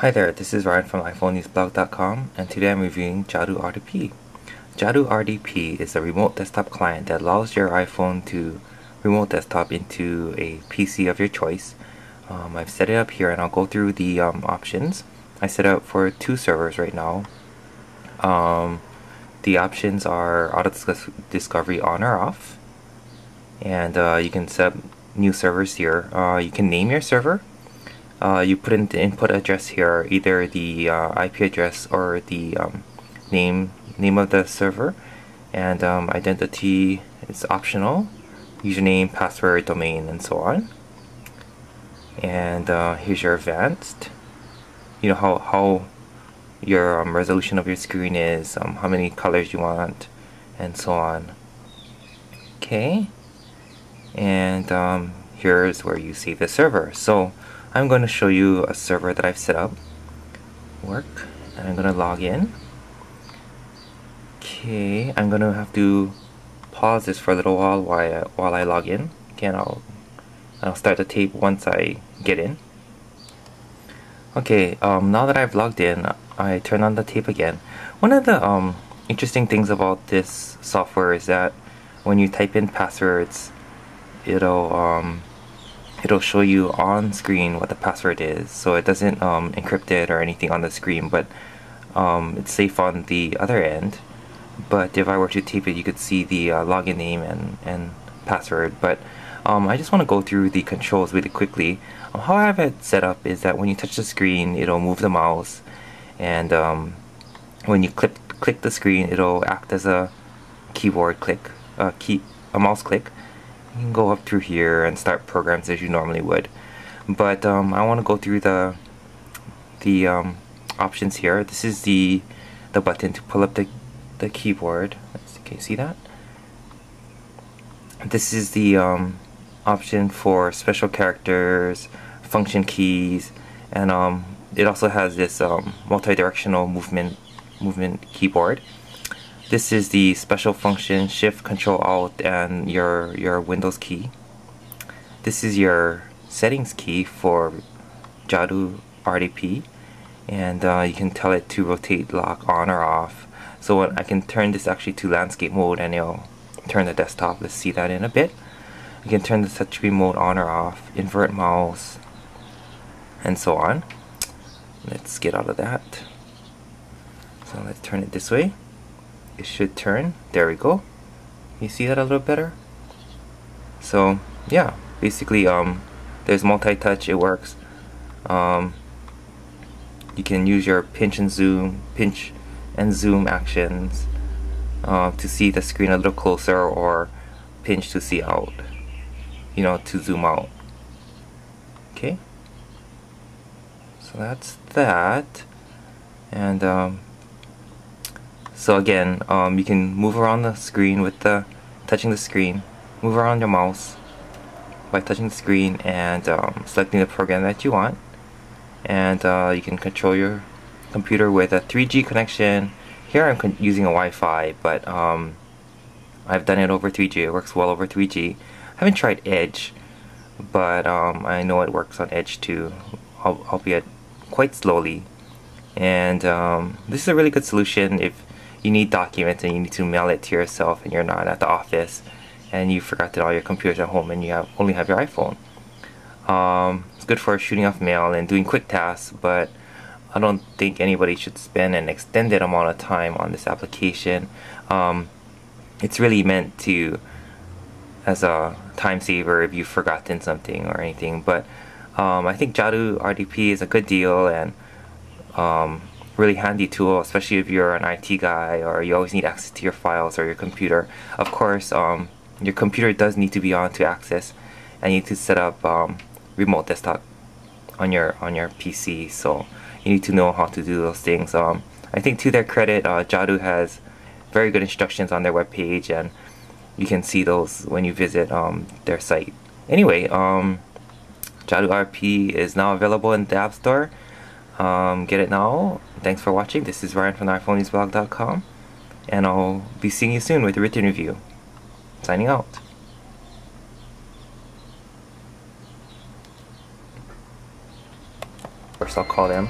Hi there, this is Ryan from iPhoneNewsBlog.com and today I'm reviewing Jaadu RDP. Jaadu RDP is a remote desktop client that allows your iPhone to remote desktop into a PC of your choice. Um, I've set it up here and I'll go through the um, options. I set up for two servers right now. Um, the options are auto discovery on or off and uh, you can set up new servers here. Uh, you can name your server uh, you put in the input address here, either the uh, IP address or the um, name name of the server, and um, identity is optional, username, password, domain, and so on. And uh, here's your advanced. You know how how your um, resolution of your screen is, um, how many colors you want, and so on. Okay, and um, here's where you save the server. So I'm going to show you a server that I've set up. Work. And I'm going to log in. Okay I'm going to have to pause this for a little while while I, while I log in. Again I'll I'll start the tape once I get in. Okay um, now that I've logged in I turn on the tape again. One of the um, interesting things about this software is that when you type in passwords it'll um, it'll show you on screen what the password is so it doesn't um, encrypt it or anything on the screen but um, it's safe on the other end. But if I were to tape it you could see the uh, login name and, and password but um, I just want to go through the controls really quickly. Um, how I have it set up is that when you touch the screen it'll move the mouse and um, when you click click the screen it'll act as a keyboard click uh, key a mouse click you can go up through here and start programs as you normally would. But um, I want to go through the the um, options here. This is the the button to pull up the, the keyboard. Can you see that? This is the um, option for special characters function keys and um, it also has this um, multi-directional movement movement keyboard this is the special function Shift Control Alt and your your Windows key. This is your settings key for Jaadu RDP and uh, you can tell it to rotate lock on or off. So I can turn this actually to landscape mode and it'll turn the desktop. Let's see that in a bit. You can turn the touchscreen mode on or off, invert mouse, and so on. Let's get out of that. So let's turn it this way it should turn. There we go. You see that a little better? So yeah basically um there's multi-touch it works. Um, you can use your pinch and zoom pinch and zoom actions uh, to see the screen a little closer or pinch to see out you know to zoom out. Okay? So that's that. And um, so again, um, you can move around the screen with the touching the screen, move around your mouse by touching the screen and um, selecting the program that you want. And uh, you can control your computer with a 3G connection. Here I'm using a Wi-Fi, but um, I've done it over 3G. It works well over 3G. I haven't tried Edge, but um, I know it works on Edge too, albeit quite slowly. And um, this is a really good solution if you need documents and you need to mail it to yourself and you're not at the office and you forgot that all your computers at home and you have only have your iPhone. Um, it's good for shooting off mail and doing quick tasks, but I don't think anybody should spend an extended amount of time on this application. Um, it's really meant to as a time saver if you've forgotten something or anything, but um, I think Jaadu RDP is a good deal and um, really handy tool, especially if you're an IT guy or you always need access to your files or your computer. Of course, um, your computer does need to be on to access, and you need to set up um, remote desktop on your on your PC. So you need to know how to do those things. Um, I think to their credit, uh, Jaadu has very good instructions on their webpage, and you can see those when you visit um, their site. Anyway, um, Jaadu RP is now available in the App Store. Um, get it now. Thanks for watching. This is Ryan from iPhoneNewsBlog.com, and I'll be seeing you soon with a written review. Signing out. First, I'll call them.